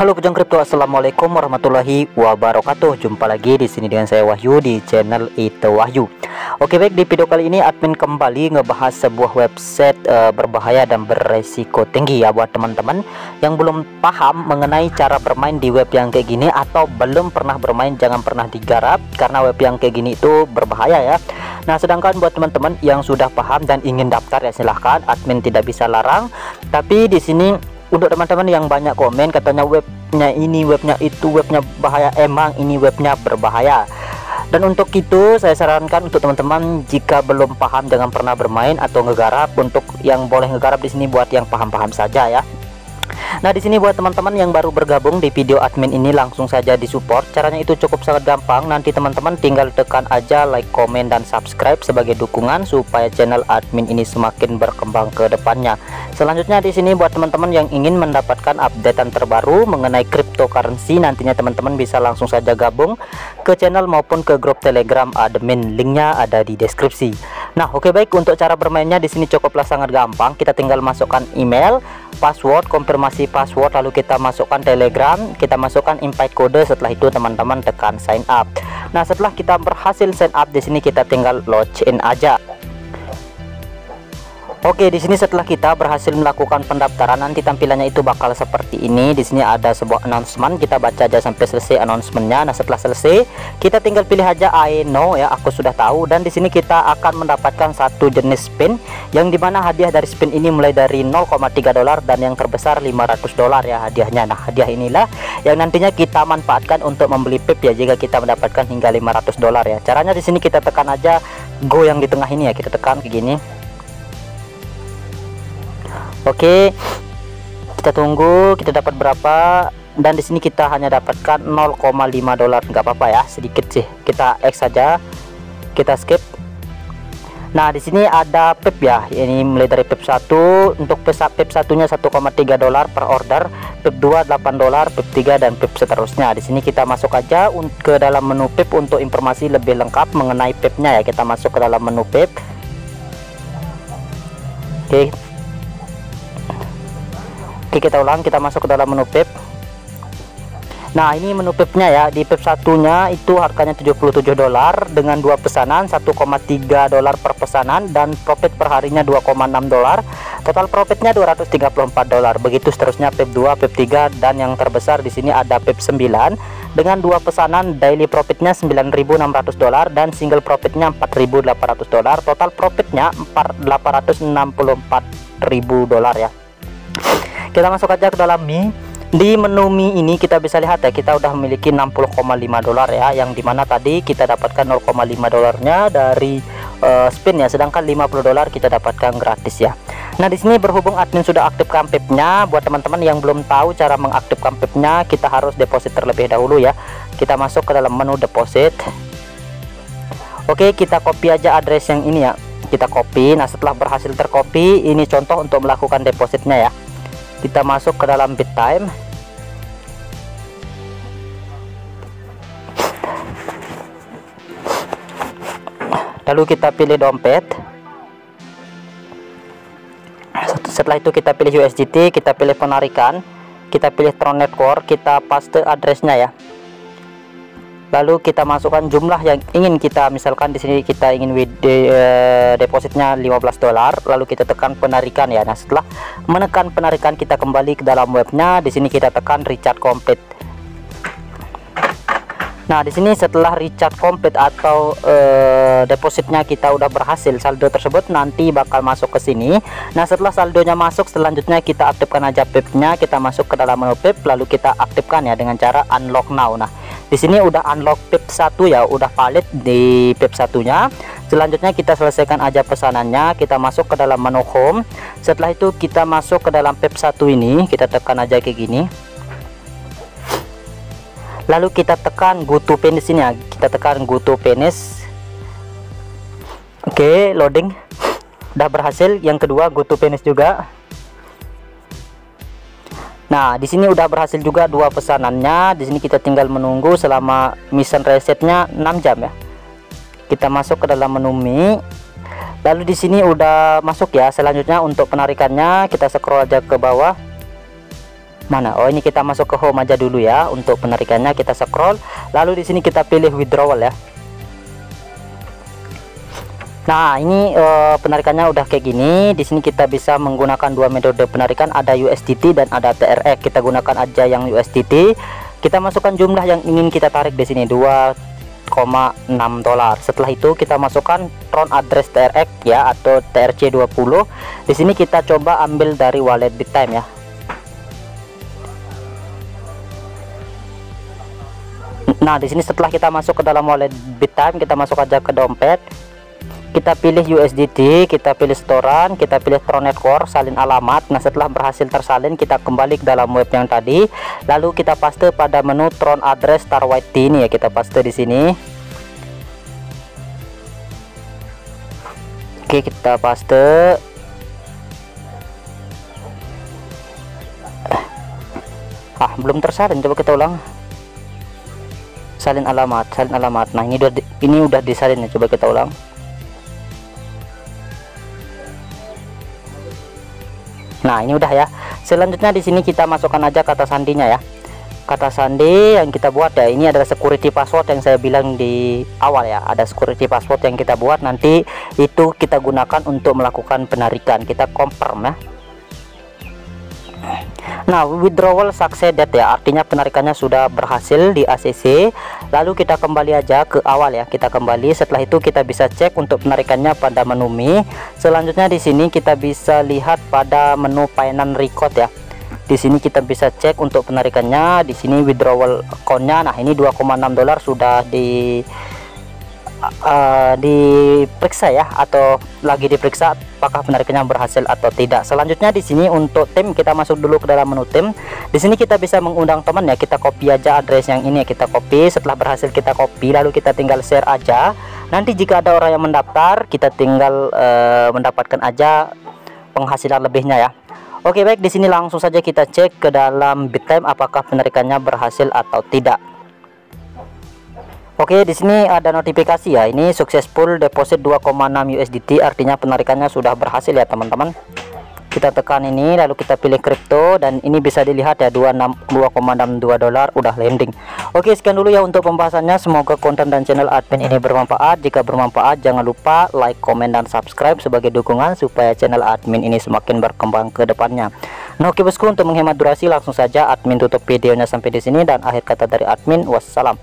Halo pejuang kripto, assalamualaikum warahmatullahi wabarakatuh. Jumpa lagi di sini dengan saya Wahyu di channel Itu Wahyu. Oke baik di video kali ini admin kembali ngebahas sebuah website uh, berbahaya dan beresiko tinggi ya buat teman-teman yang belum paham mengenai cara bermain di web yang kayak gini atau belum pernah bermain jangan pernah digarap karena web yang kayak gini itu berbahaya ya. Nah sedangkan buat teman-teman yang sudah paham dan ingin daftar ya silahkan admin tidak bisa larang. Tapi di sini untuk teman-teman yang banyak komen katanya webnya ini webnya itu webnya bahaya emang ini webnya berbahaya. Dan untuk itu saya sarankan untuk teman-teman jika belum paham jangan pernah bermain atau ngegarap. Untuk yang boleh ngegarap di sini buat yang paham-paham saja ya Nah, di sini buat teman-teman yang baru bergabung di video admin ini langsung saja di support. Caranya itu cukup sangat gampang. Nanti teman-teman tinggal tekan aja like, komen dan subscribe sebagai dukungan supaya channel admin ini semakin berkembang ke depannya. Selanjutnya di sini buat teman-teman yang ingin mendapatkan updatean terbaru mengenai cryptocurrency nantinya teman-teman bisa langsung saja gabung ke channel maupun ke grup Telegram admin. Linknya ada di deskripsi. Nah, oke okay, baik. Untuk cara bermainnya di sini cukuplah sangat gampang. Kita tinggal masukkan email, password, konfirmasi password lalu kita masukkan telegram kita masukkan invite kode. Setelah itu teman-teman tekan sign up. Nah setelah kita berhasil sign up di sini kita tinggal login aja Oke, di sini setelah kita berhasil melakukan pendaftaran, nanti tampilannya itu bakal seperti ini. Di sini ada sebuah announcement, kita baca aja sampai selesai announcementnya. Nah, setelah selesai, kita tinggal pilih aja I know ya, aku sudah tahu. Dan di sini kita akan mendapatkan satu jenis spin, yang di mana hadiah dari spin ini mulai dari 0,3 dolar dan yang terbesar 500 dolar ya hadiahnya. Nah, hadiah inilah yang nantinya kita manfaatkan untuk membeli pip ya, jika kita mendapatkan hingga 500 dolar ya. Caranya di sini kita tekan aja go yang di tengah ini ya, kita tekan kayak gini Oke kita tunggu kita dapat berapa dan di sini kita hanya dapatkan 0,5 dolar. Nggak apa-apa ya sedikit sih. Kita X saja kita skip. Nah di sini ada pip ya. Ini mulai dari pip 1 untuk pip satunya 1,3 dolar per order pip 2 8 dolar pip 3 dan pip seterusnya. Di sini kita masuk aja ke dalam menu pip untuk informasi lebih lengkap mengenai pipnya ya. Kita masuk ke dalam menu pip. Oke Oke kita ulang kita masuk ke dalam menu pip. Nah ini menu pipnya ya. Di pip satunya itu harganya 77 dolar dengan dua pesanan 1,3 dolar per pesanan dan profit per harinya 2,6 dolar. Total profitnya 234 dolar. Begitu seterusnya pip 2 pip 3 dan yang terbesar di sini ada pip 9 dengan dua pesanan daily profitnya 9.600 dolar dan single profitnya 4.800 dolar. Total profitnya 864.000 dolar ya kita masuk aja ke dalam Mi di menu Mi ini kita bisa lihat ya kita udah memiliki 60,5 dolar ya yang di mana tadi kita dapatkan 0,5 dolarnya dari uh, spin ya sedangkan 50 dolar kita dapatkan gratis ya. Nah di sini berhubung admin sudah aktifkan pipnya buat teman-teman yang belum tahu cara mengaktifkan pipnya kita harus deposit terlebih dahulu ya. Kita masuk ke dalam menu deposit. Oke kita copy aja address yang ini ya. Kita copy nah setelah berhasil tercopy ini contoh untuk melakukan depositnya ya kita masuk ke dalam bit time. Lalu kita pilih dompet. Setelah itu kita pilih USDT kita pilih penarikan. Kita pilih Tron Network kita paste addressnya ya lalu kita masukkan jumlah yang ingin kita misalkan di sini kita ingin de, uh, depositnya 15 dolar lalu kita tekan penarikan ya nah setelah menekan penarikan kita kembali ke dalam webnya di sini kita tekan recharge complete Nah, di sini setelah recharge complete atau uh, depositnya kita udah berhasil, saldo tersebut nanti bakal masuk ke sini. Nah, setelah saldonya masuk, selanjutnya kita aktifkan aja pipnya, kita masuk ke dalam menu pip, lalu kita aktifkan ya dengan cara unlock now. Nah, di sini udah unlock pip satu ya udah valid di pip satunya. Selanjutnya kita selesaikan aja pesanannya kita masuk ke dalam menu home. Setelah itu kita masuk ke dalam pip satu ini kita tekan aja kayak gini. Lalu kita tekan go to finish ini ya kita tekan go to finish. Oke loading. Udah berhasil. Yang kedua go to finish juga Nah, di sini udah berhasil juga dua pesanannya. Di sini kita tinggal menunggu selama mission resetnya 6 jam ya. Kita masuk ke dalam menu Mi. Lalu di sini udah masuk ya. Selanjutnya untuk penarikannya kita scroll aja ke bawah. mana oh ini kita masuk ke home aja dulu ya untuk penarikannya kita scroll lalu di sini kita pilih withdrawal ya Nah, ini uh, penarikannya udah kayak gini. Di sini kita bisa menggunakan dua metode penarikan, ada USDT dan ada TRX. Kita gunakan aja yang USDT. Kita masukkan jumlah yang ingin kita tarik di sini 2,6 dolar. Setelah itu kita masukkan Tron address TRX ya atau TRC20. Di sini kita coba ambil dari wallet Bittime ya. Nah, di sini setelah kita masuk ke dalam wallet Bittime, kita masuk aja ke dompet kita pilih USDT kita pilih setoran kita pilih Tronet Core salin alamat. Nah setelah berhasil tersalin kita kembali ke dalam web yang tadi. Lalu kita paste pada menu Tron address star white ini ya kita paste di sini. Oke kita paste. Ah belum tersalin. Coba kita ulang. Salin alamat salin alamat. Nah ini udah ini udah disalin ya. Coba kita ulang Nah, ini udah ya. Selanjutnya di sini kita masukkan aja kata sandinya ya. Kata sandi yang kita buat ya, ini adalah security password yang saya bilang di awal ya. Ada security password yang kita buat nanti itu kita gunakan untuk melakukan penarikan. Kita confirm ya. Nah, withdrawal succeeded ya, artinya penarikannya sudah berhasil di ACC. Lalu kita kembali aja ke awal ya. Kita kembali setelah itu kita bisa cek untuk penarikannya pada menu Mi. Selanjutnya di sini kita bisa lihat pada menu payment record ya. Di sini kita bisa cek untuk penarikannya. Di sini withdrawal account-nya. Nah, ini 2,6 dolar sudah di uh, diperiksa ya atau lagi diperiksa apakah penarikannya berhasil atau tidak. Selanjutnya di sini untuk tim kita masuk dulu ke dalam menu tim. Di sini kita bisa mengundang teman ya. Kita copy aja address yang ini ya. Kita copy. Setelah berhasil kita copy lalu kita tinggal share aja. Nanti jika ada orang yang mendaftar, kita tinggal uh, mendapatkan aja penghasilan lebihnya ya. Oke baik di sini langsung saja kita cek ke dalam BitTime apakah penarikannya berhasil atau tidak. Oke, di sini ada notifikasi ya. Ini successful deposit 2,6 USDT artinya penarikannya sudah berhasil ya, teman-teman. Kita tekan ini lalu kita pilih crypto dan ini bisa dilihat ya 2,62 dolar udah landing. Oke, sekian dulu ya untuk pembahasannya. Semoga konten dan channel admin ini bermanfaat. Jika bermanfaat jangan lupa like, komen dan subscribe sebagai dukungan supaya channel admin ini semakin berkembang ke depannya. Nah, oke bosku untuk menghemat durasi langsung saja admin tutup videonya sampai di sini dan akhir kata dari admin wassalam.